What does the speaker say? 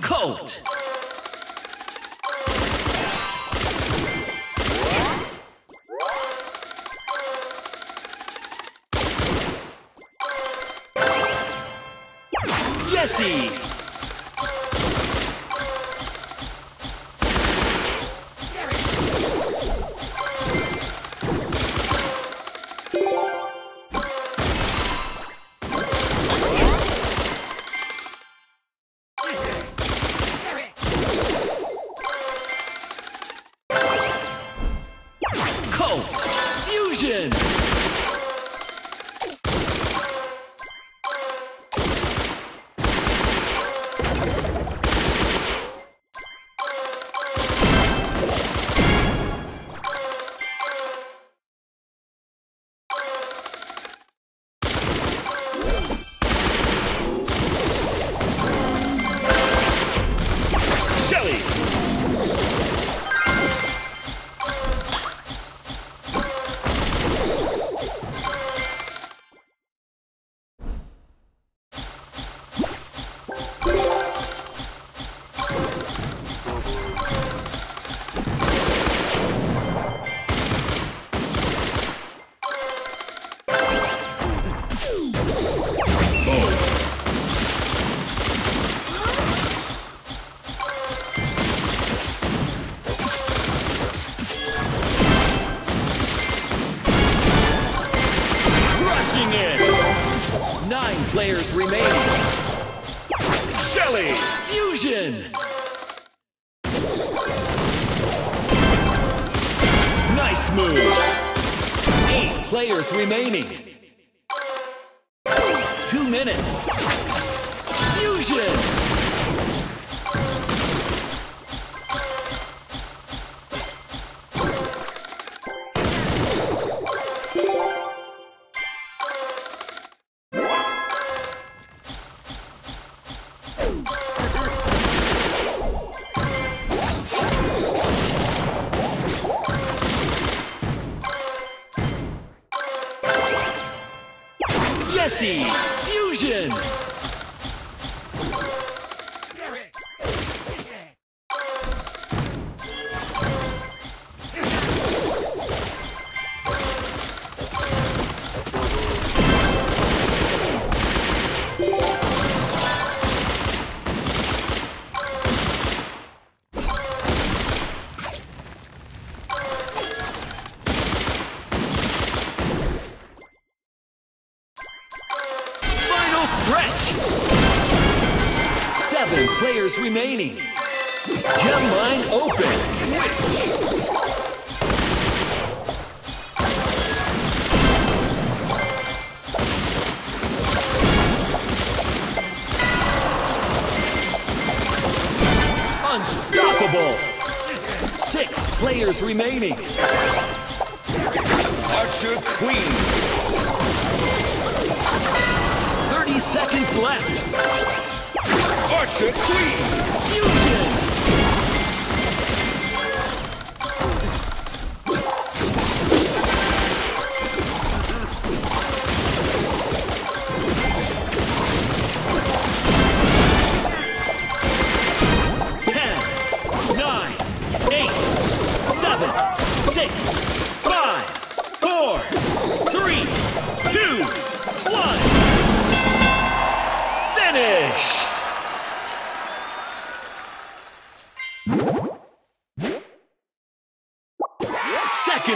Colt. Jessie. Fusion. Nine players remaining. Shelly! Fusion! Nice move! Eight players remaining. Two minutes. Fusion! Jessie! Fusion! Stretch! Seven players remaining. Gem line open. Unstoppable! Six players remaining. Archer Queen. 30 seconds left. Archer Queen. Fusion!